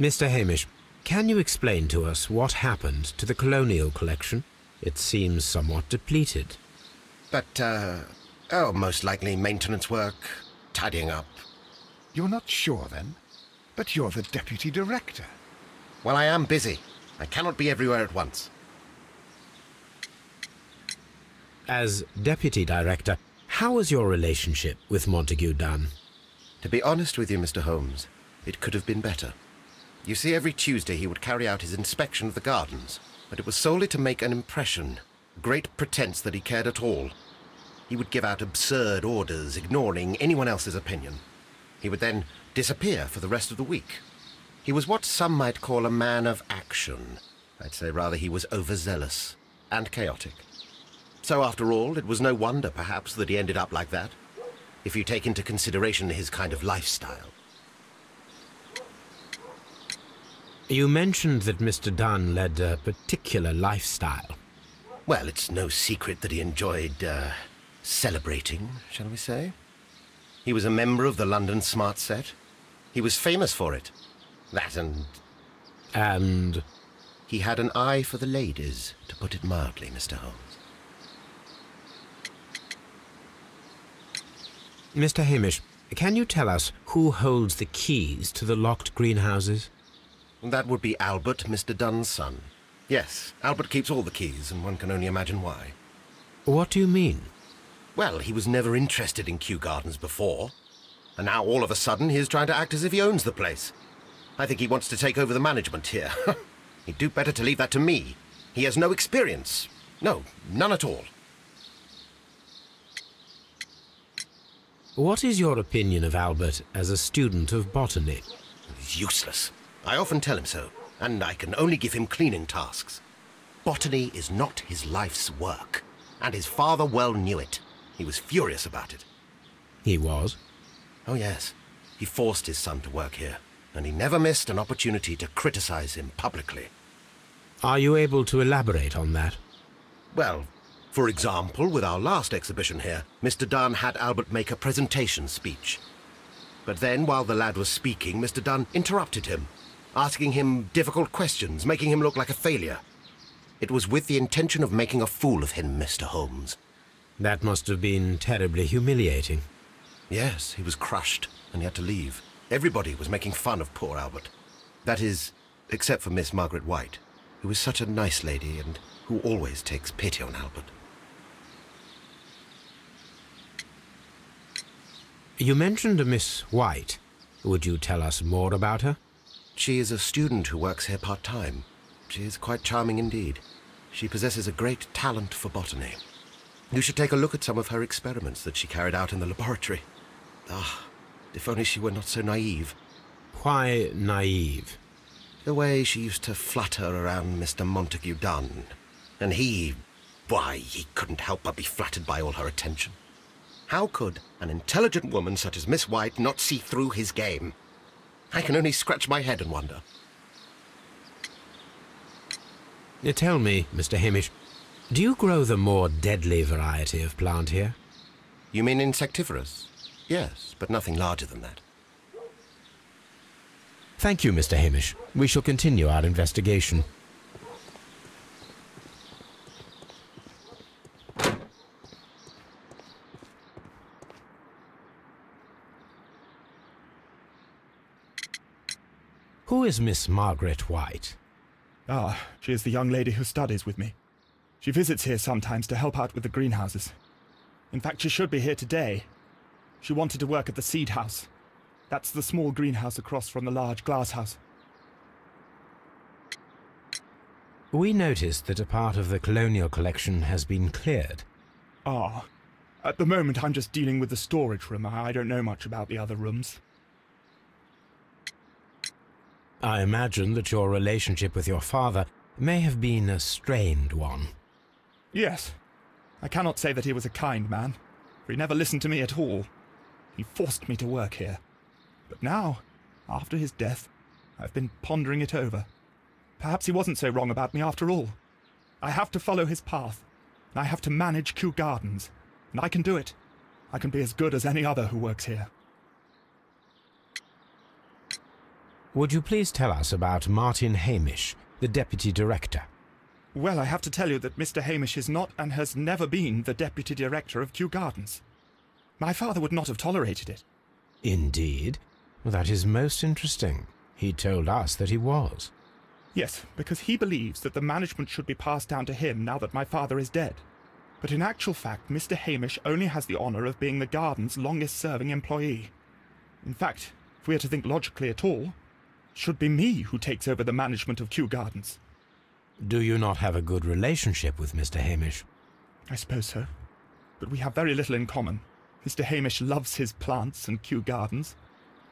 Mr. Hamish, can you explain to us what happened to the colonial collection? It seems somewhat depleted. But, uh, oh, most likely maintenance work, tidying up. You're not sure, then? But you're the deputy director. Well, I am busy. I cannot be everywhere at once. As deputy director, how was your relationship with Montague Dunn? To be honest with you, Mr. Holmes, it could have been better. You see, every Tuesday he would carry out his inspection of the gardens, but it was solely to make an impression, great pretense that he cared at all. He would give out absurd orders, ignoring anyone else's opinion. He would then disappear for the rest of the week. He was what some might call a man of action. I'd say rather he was overzealous and chaotic. So after all, it was no wonder, perhaps, that he ended up like that, if you take into consideration his kind of lifestyle. You mentioned that Mr. Dunn led a particular lifestyle. Well, it's no secret that he enjoyed, uh, celebrating, shall we say? He was a member of the London Smart Set. He was famous for it. That and... And... He had an eye for the ladies, to put it mildly, Mr. Holmes. Mr. Hamish, can you tell us who holds the keys to the locked greenhouses? That would be Albert, Mr. Dunn's son. Yes, Albert keeps all the keys, and one can only imagine why. What do you mean? Well, he was never interested in Kew Gardens before. And now all of a sudden he is trying to act as if he owns the place. I think he wants to take over the management here. He'd do better to leave that to me. He has no experience. No, none at all. What is your opinion of Albert as a student of botany? He's useless. I often tell him so, and I can only give him cleaning tasks. Botany is not his life's work, and his father well knew it. He was furious about it. He was? Oh, yes. He forced his son to work here, and he never missed an opportunity to criticize him publicly. Are you able to elaborate on that? Well, for example, with our last exhibition here, Mr. Dunn had Albert make a presentation speech. But then, while the lad was speaking, Mr. Dunn interrupted him, asking him difficult questions, making him look like a failure. It was with the intention of making a fool of him, Mr. Holmes. That must have been terribly humiliating. Yes, he was crushed, and he had to leave. Everybody was making fun of poor Albert. That is, except for Miss Margaret White, who is such a nice lady and who always takes pity on Albert. You mentioned a Miss White. Would you tell us more about her? She is a student who works here part-time. She is quite charming indeed. She possesses a great talent for botany. You should take a look at some of her experiments that she carried out in the laboratory. Ah, if only she were not so naive. Why naive? The way she used to flutter around Mr. Montague Dunn. And he, why, he couldn't help but be flattered by all her attention. How could an intelligent woman such as Miss White not see through his game? I can only scratch my head and wonder. Tell me, Mr. Hamish, do you grow the more deadly variety of plant here? You mean insectivorous? Yes, but nothing larger than that. Thank you, Mr. Hamish. We shall continue our investigation. Who is Miss Margaret White? Ah, she is the young lady who studies with me. She visits here sometimes to help out with the greenhouses. In fact, she should be here today. She wanted to work at the seed house. That's the small greenhouse across from the large glass house. We noticed that a part of the colonial collection has been cleared. Ah, at the moment I'm just dealing with the storage room. I don't know much about the other rooms. I imagine that your relationship with your father may have been a strained one. Yes. I cannot say that he was a kind man, for he never listened to me at all. He forced me to work here. But now, after his death, I've been pondering it over. Perhaps he wasn't so wrong about me after all. I have to follow his path, and I have to manage Kew Gardens, and I can do it. I can be as good as any other who works here. Would you please tell us about Martin Hamish, the Deputy Director? Well, I have to tell you that Mr. Hamish is not and has never been the Deputy Director of Kew Gardens. My father would not have tolerated it. Indeed? Well, that is most interesting. He told us that he was. Yes, because he believes that the management should be passed down to him now that my father is dead. But in actual fact, Mr. Hamish only has the honour of being the garden's longest serving employee. In fact, if we are to think logically at all, should be me who takes over the management of Kew Gardens. Do you not have a good relationship with Mr. Hamish? I suppose so. But we have very little in common. Mr. Hamish loves his plants and Kew Gardens,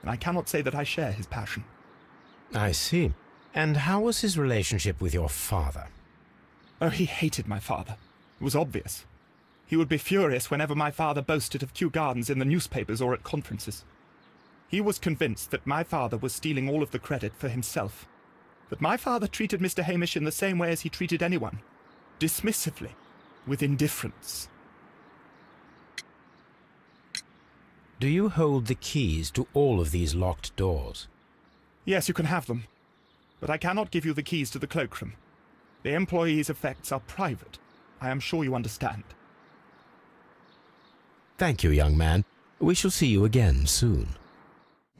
and I cannot say that I share his passion. I see. And how was his relationship with your father? Oh, he hated my father. It was obvious. He would be furious whenever my father boasted of Kew Gardens in the newspapers or at conferences. He was convinced that my father was stealing all of the credit for himself. That my father treated Mr. Hamish in the same way as he treated anyone dismissively, with indifference. Do you hold the keys to all of these locked doors? Yes, you can have them. But I cannot give you the keys to the cloakroom. The employee's effects are private. I am sure you understand. Thank you, young man. We shall see you again soon.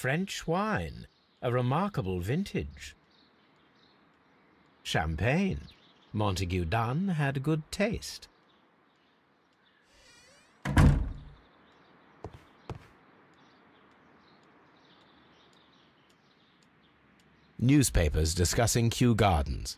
French wine, a remarkable vintage. Champagne. Montague Dunn had good taste. Newspapers discussing Kew Gardens.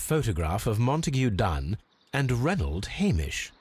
Photograph of Montague Dunn and Reynold Hamish.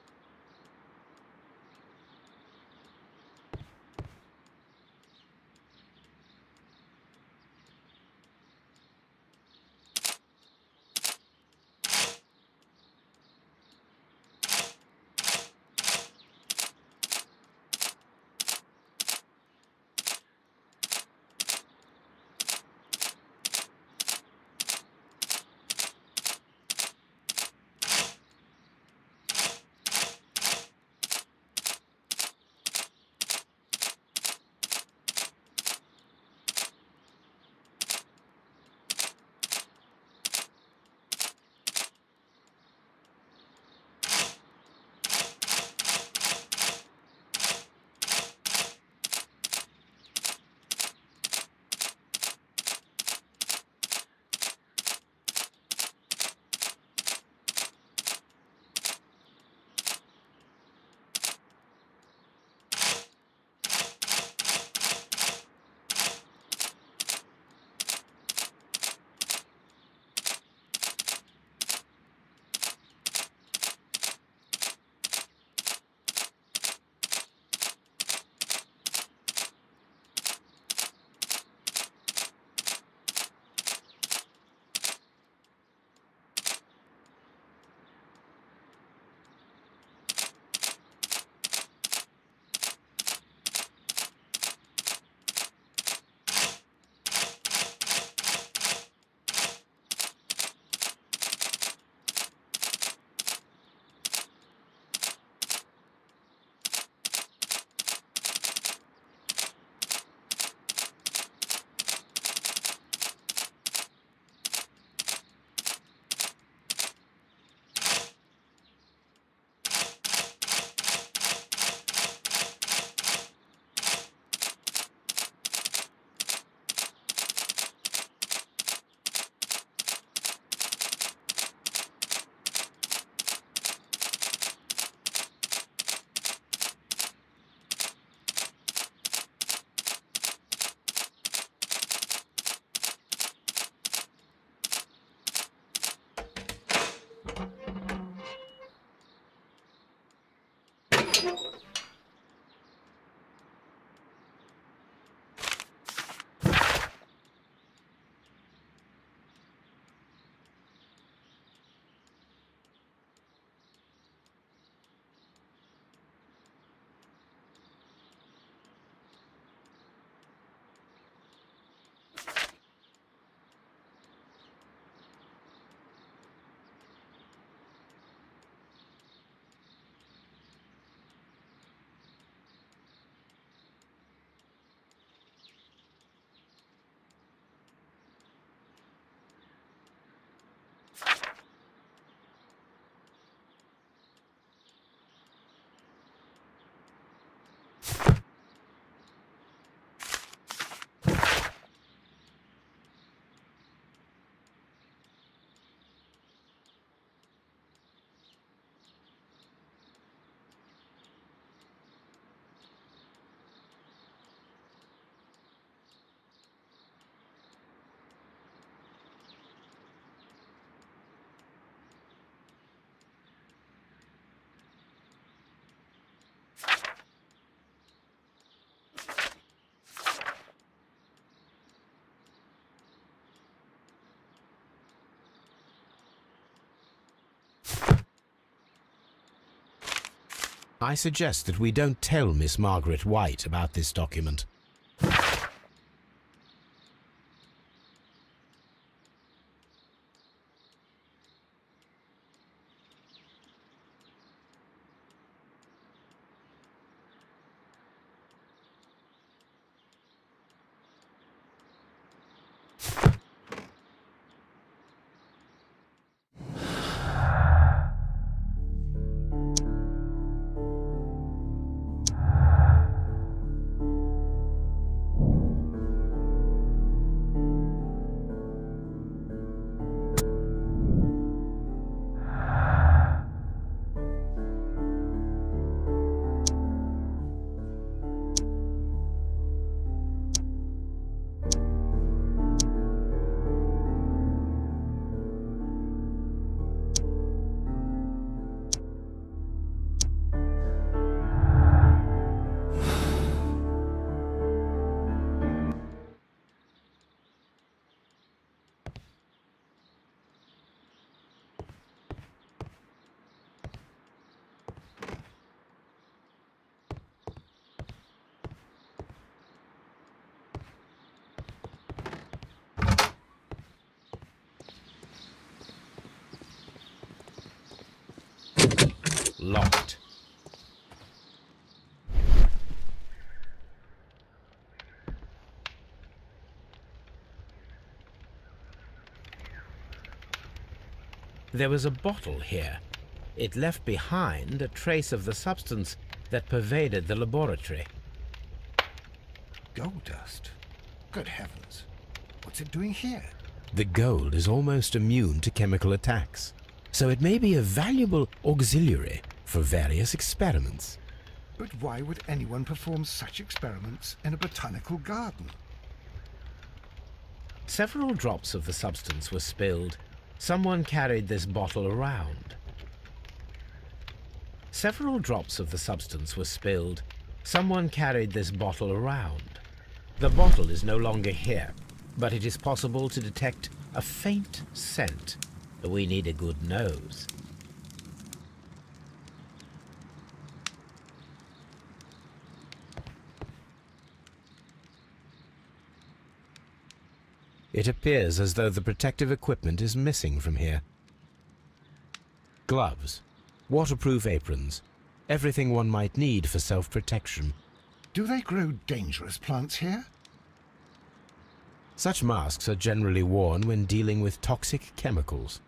I suggest that we don't tell Miss Margaret White about this document. There was a bottle here. It left behind a trace of the substance that pervaded the laboratory. Gold dust? Good heavens. What's it doing here? The gold is almost immune to chemical attacks, so it may be a valuable auxiliary for various experiments. But why would anyone perform such experiments in a botanical garden? Several drops of the substance were spilled. Someone carried this bottle around. Several drops of the substance were spilled. Someone carried this bottle around. The bottle is no longer here, but it is possible to detect a faint scent. We need a good nose. It appears as though the protective equipment is missing from here. Gloves, waterproof aprons, everything one might need for self-protection. Do they grow dangerous plants here? Such masks are generally worn when dealing with toxic chemicals.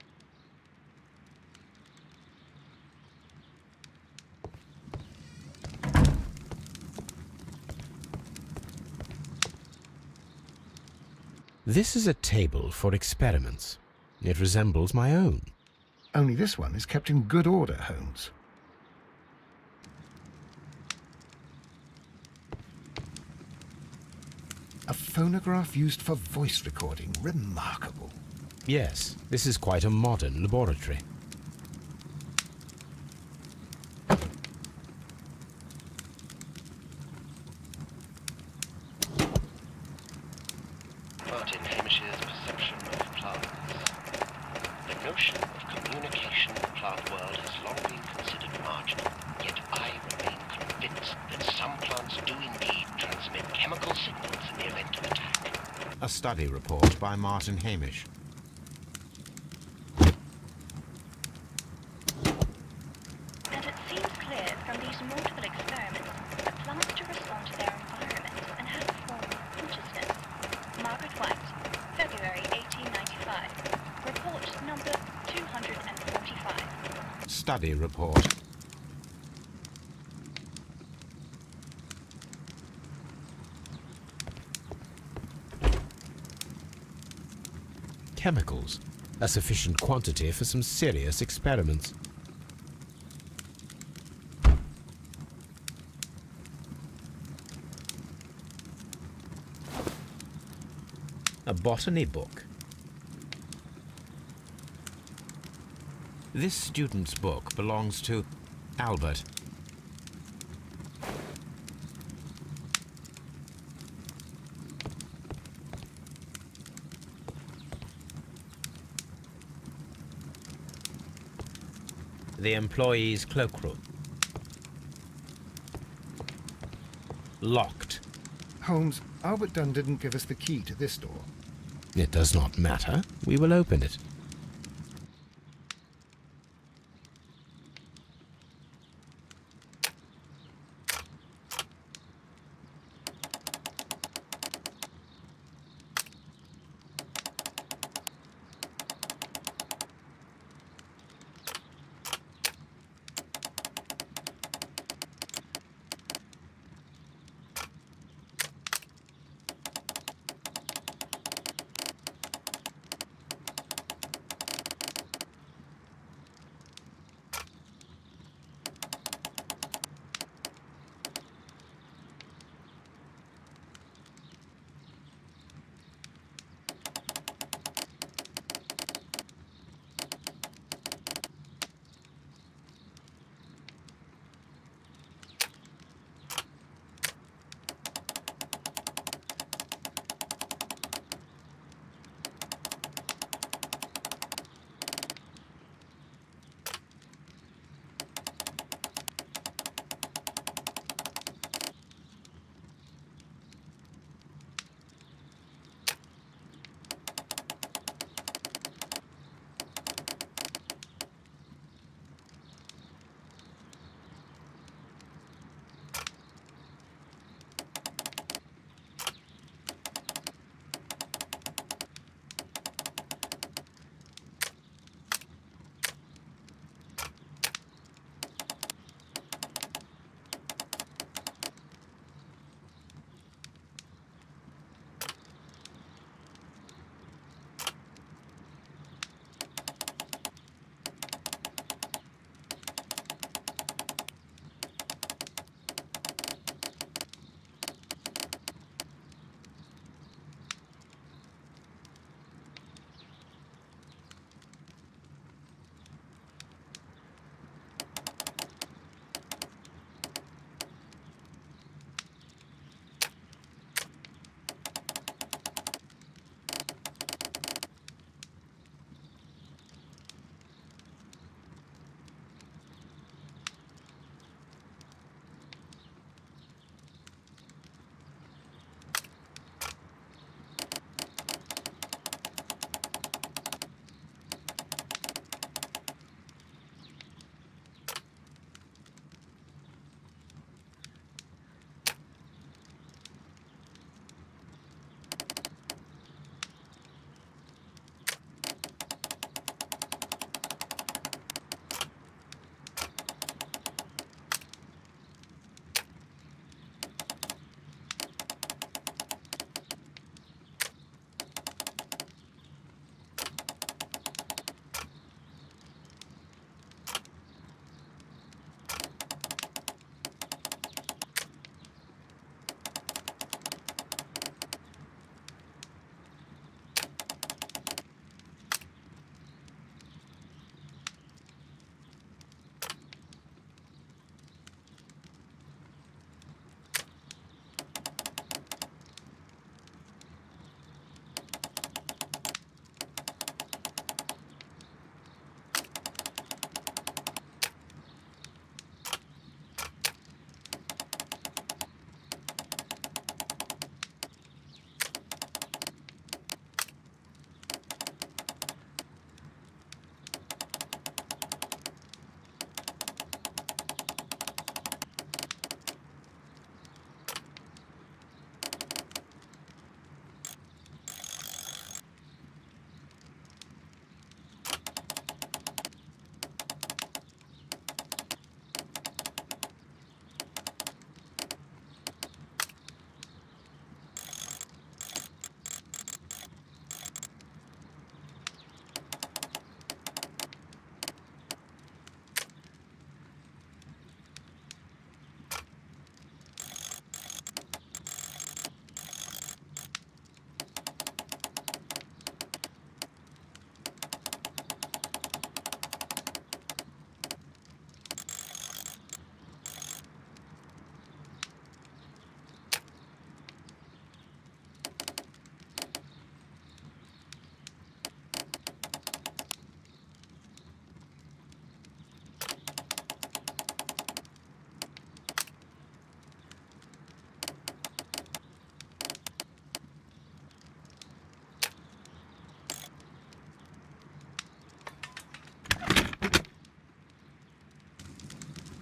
This is a table for experiments. It resembles my own. Only this one is kept in good order, Holmes. A phonograph used for voice recording. Remarkable. Yes, this is quite a modern laboratory. Martin Hamish's perception of plants. The notion of communication in the plant world has long been considered marginal, yet I remain convinced that some plants do indeed transmit chemical signals in the event of attack. A study report by Martin Hamish. And it seems clear from these multiple experiments that plants do respond to their environment and have a form of consciousness. Margaret White, February 1895. Report number 245. Study report. Chemicals. A sufficient quantity for some serious experiments. A botany book. This student's book belongs to Albert. the employee's cloakroom. Locked. Holmes, Albert Dunn didn't give us the key to this door. It does not matter. We will open it.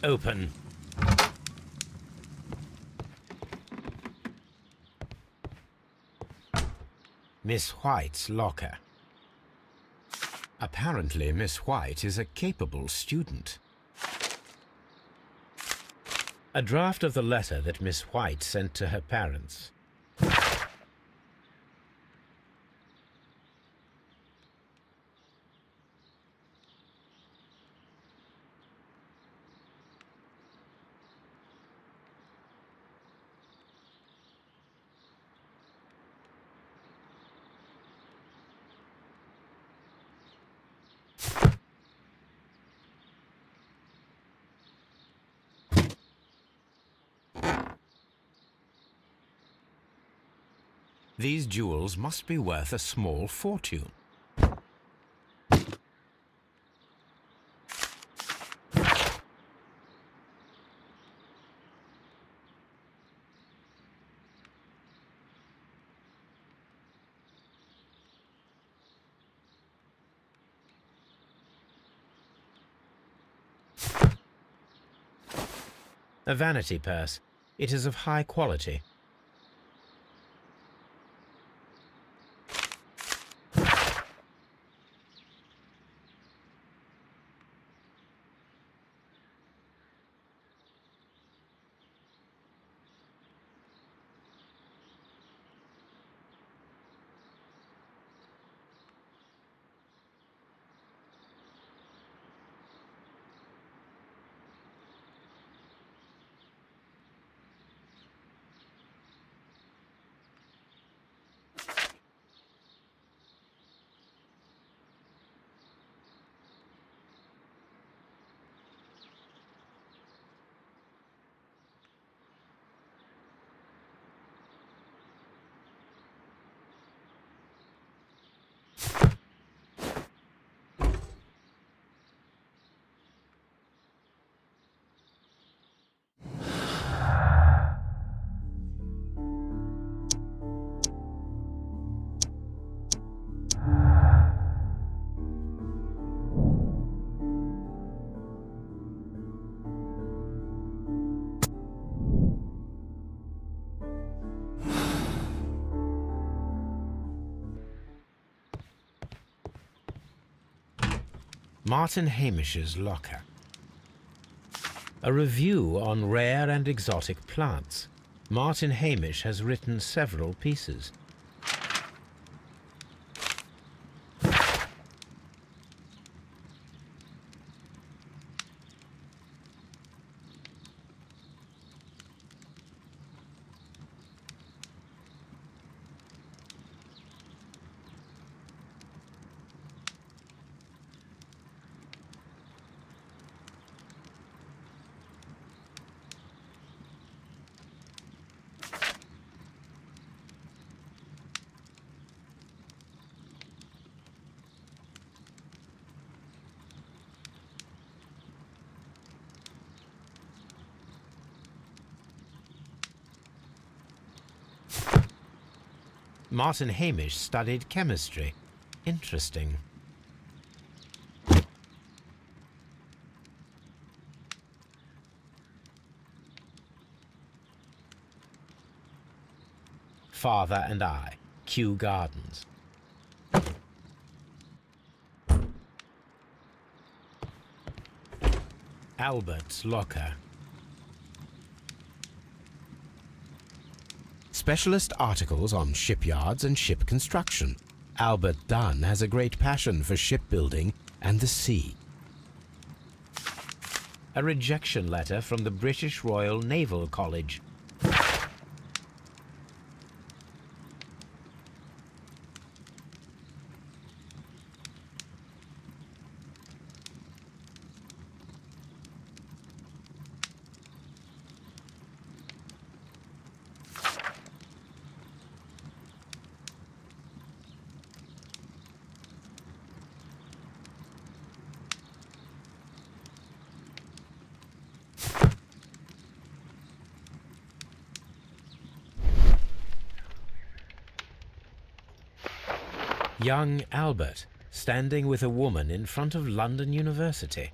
Open. Miss White's locker. Apparently, Miss White is a capable student. A draft of the letter that Miss White sent to her parents. These jewels must be worth a small fortune. A vanity purse. It is of high quality. Martin Hamish's locker. A review on rare and exotic plants. Martin Hamish has written several pieces. Martin Hamish studied chemistry. Interesting. Father and I, Kew Gardens. Albert's locker. Specialist articles on shipyards and ship construction. Albert Dunn has a great passion for shipbuilding and the sea. A rejection letter from the British Royal Naval College. Young Albert, standing with a woman in front of London University.